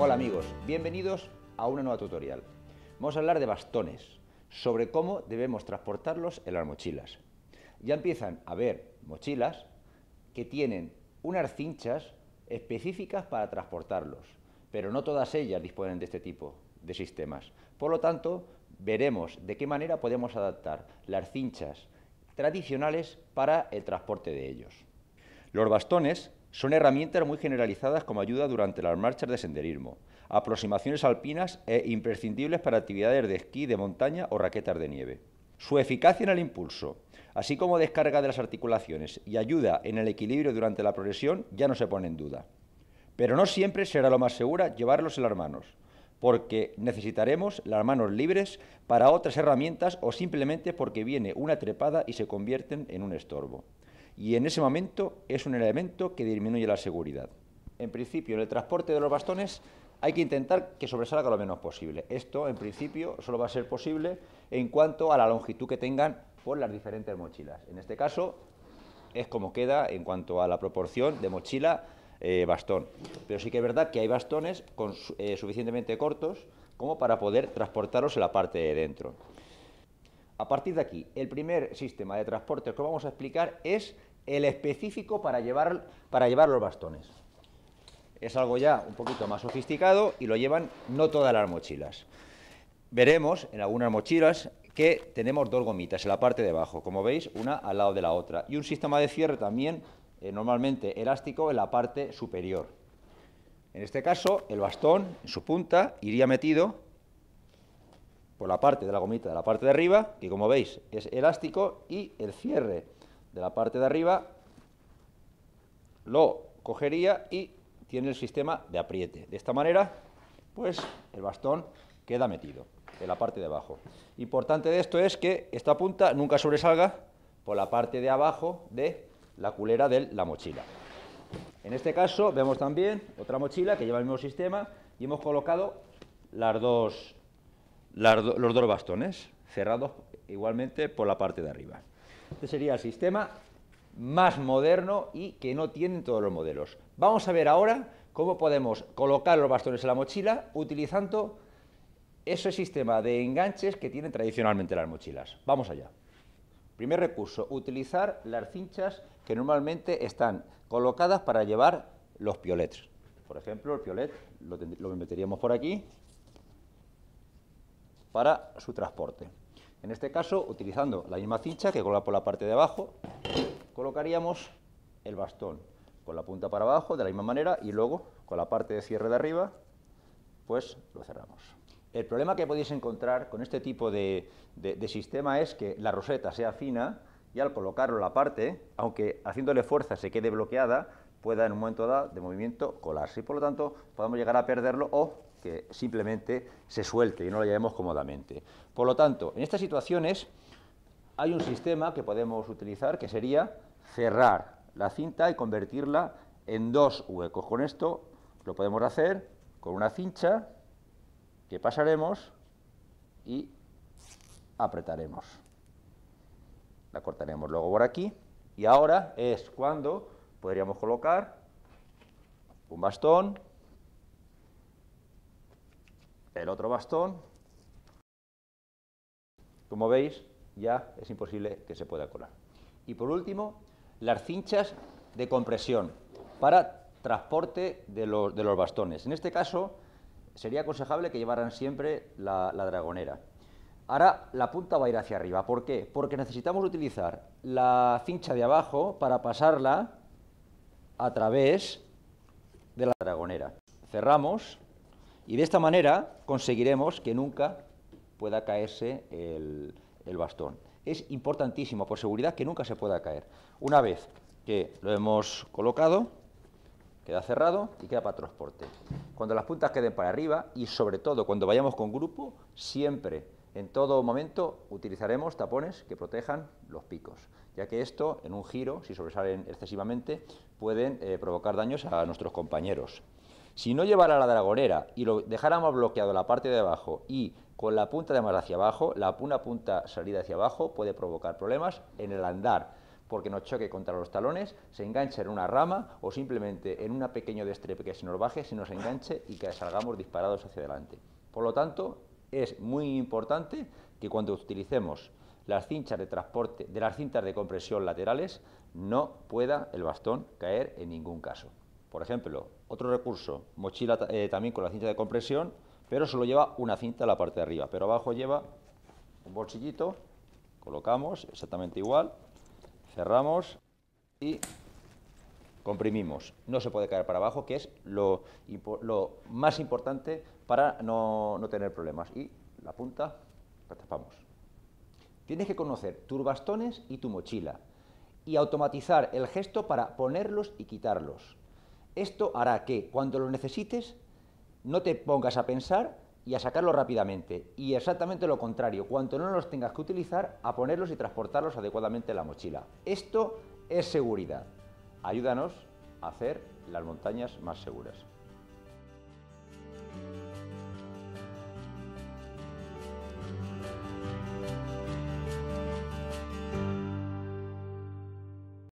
Hola amigos, bienvenidos a una nueva tutorial. Vamos a hablar de bastones, sobre cómo debemos transportarlos en las mochilas. Ya empiezan a ver mochilas que tienen unas cinchas específicas para transportarlos, pero no todas ellas disponen de este tipo de sistemas. Por lo tanto, veremos de qué manera podemos adaptar las cinchas tradicionales para el transporte de ellos. Los bastones son herramientas muy generalizadas como ayuda durante las marchas de senderismo, aproximaciones alpinas e imprescindibles para actividades de esquí de montaña o raquetas de nieve. Su eficacia en el impulso, así como descarga de las articulaciones y ayuda en el equilibrio durante la progresión, ya no se pone en duda. Pero no siempre será lo más segura llevarlos en las manos, porque necesitaremos las manos libres para otras herramientas o simplemente porque viene una trepada y se convierten en un estorbo y en ese momento es un elemento que disminuye la seguridad. En principio, en el transporte de los bastones hay que intentar que sobresalga lo menos posible. Esto, en principio, solo va a ser posible en cuanto a la longitud que tengan por las diferentes mochilas. En este caso, es como queda en cuanto a la proporción de mochila-bastón. Eh, Pero sí que es verdad que hay bastones eh, suficientemente cortos como para poder transportarlos en la parte de dentro. A partir de aquí, el primer sistema de transporte que vamos a explicar es el específico para llevar, para llevar los bastones. Es algo ya un poquito más sofisticado y lo llevan no todas las mochilas. Veremos en algunas mochilas que tenemos dos gomitas en la parte de abajo, como veis, una al lado de la otra, y un sistema de cierre también eh, normalmente elástico en la parte superior. En este caso, el bastón en su punta iría metido por la parte de la gomita de la parte de arriba, que como veis es elástico, y el cierre de la parte de arriba, lo cogería y tiene el sistema de apriete. De esta manera, pues el bastón queda metido en la parte de abajo. Importante de esto es que esta punta nunca sobresalga por la parte de abajo de la culera de la mochila. En este caso vemos también otra mochila que lleva el mismo sistema y hemos colocado las dos, los dos bastones cerrados igualmente por la parte de arriba. Este sería el sistema más moderno y que no tienen todos los modelos. Vamos a ver ahora cómo podemos colocar los bastones en la mochila utilizando ese sistema de enganches que tienen tradicionalmente las mochilas. Vamos allá. Primer recurso, utilizar las cinchas que normalmente están colocadas para llevar los piolets. Por ejemplo, el piolet lo, lo meteríamos por aquí para su transporte. En este caso, utilizando la misma cincha que coloca por la parte de abajo, colocaríamos el bastón con la punta para abajo de la misma manera y luego con la parte de cierre de arriba, pues lo cerramos. El problema que podéis encontrar con este tipo de, sistema es que la roseta sea fina y al colocarlo la parte, aunque haciéndole fuerza se quede bloqueada, pueda en un momento dado de movimiento colarse y por lo tanto podemos llegar a perderlo o que simplemente se suelte y no lo llevemos cómodamente. Por lo tanto, en estas situaciones hay un sistema que podemos utilizar que sería cerrar la cinta y convertirla en dos huecos. Con esto lo podemos hacer con una cincha que pasaremos y apretaremos. La cortaremos luego por aquí y ahora es cuando podríamos colocar un bastón el otro bastón, como veis, ya es imposible que se pueda colar. Y por último, las cinchas de compresión para transporte de los, bastones. En este caso, sería aconsejable que llevaran siempre la, la dragonera. Ahora la punta va a ir hacia arriba. ¿Por qué? Porque necesitamos utilizar la cincha de abajo para pasarla a través de la dragonera. Cerramos y de esta manera conseguiremos que nunca pueda caerse el, bastón. Es importantísimo, por seguridad, que nunca se pueda caer. Una vez que lo hemos colocado, queda cerrado y queda para transporte. Cuando las puntas queden para arriba y sobre todo cuando vayamos con grupo, siempre, en todo momento, utilizaremos tapones que protejan los picos, ya que esto, en un giro, si sobresalen excesivamente, pueden eh, provocar daños a nuestros compañeros. Si no llevara la dragonera y lo dejáramos bloqueado la parte de abajo y con la punta de más hacia abajo, la una punta salida hacia abajo puede provocar problemas en el andar, porque nos choque contra los talones, se enganche en una rama o simplemente en un pequeño destrepe que se nos baje, se nos enganche y que salgamos disparados hacia adelante. Por lo tanto, es muy importante que cuando utilicemos las cinchas de transporte, de las cintas de compresión laterales, no pueda el bastón caer en ningún caso. Por ejemplo, otro recurso, mochila eh, también con la cinta de compresión, pero solo lleva una cinta en la parte de arriba, pero abajo lleva un bolsillito, colocamos exactamente igual, cerramos y comprimimos. No se puede caer para abajo, que es lo, más importante para no, tener problemas. Y la punta la tapamos. Tienes que conocer tus bastones y tu mochila y automatizar el gesto para ponerlos y quitarlos. Esto hará que cuando lo necesites no te pongas a pensar y a sacarlos rápidamente. Y exactamente lo contrario, cuando no los tengas que utilizar, a ponerlos y transportarlos adecuadamente en la mochila. Esto es seguridad. Ayúdanos a hacer las montañas más seguras.